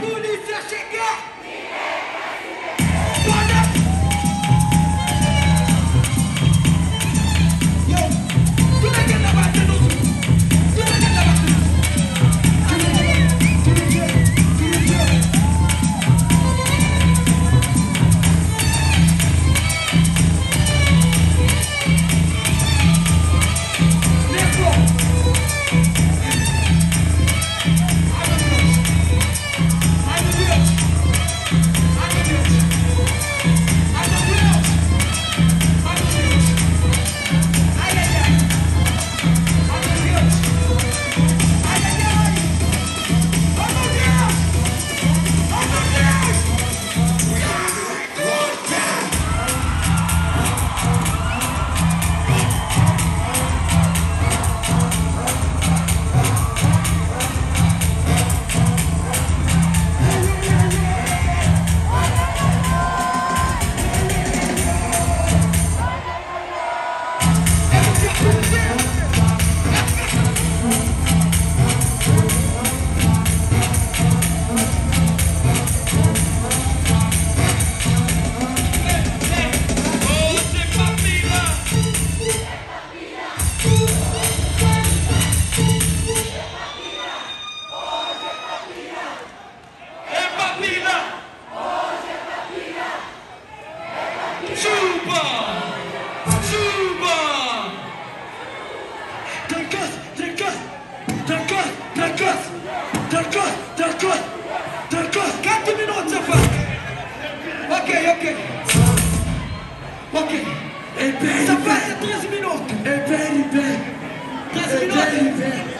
polícia chegando! Yeah. Ok. E very Sta parte 13 minuti. E very bad. 13 E very minuti.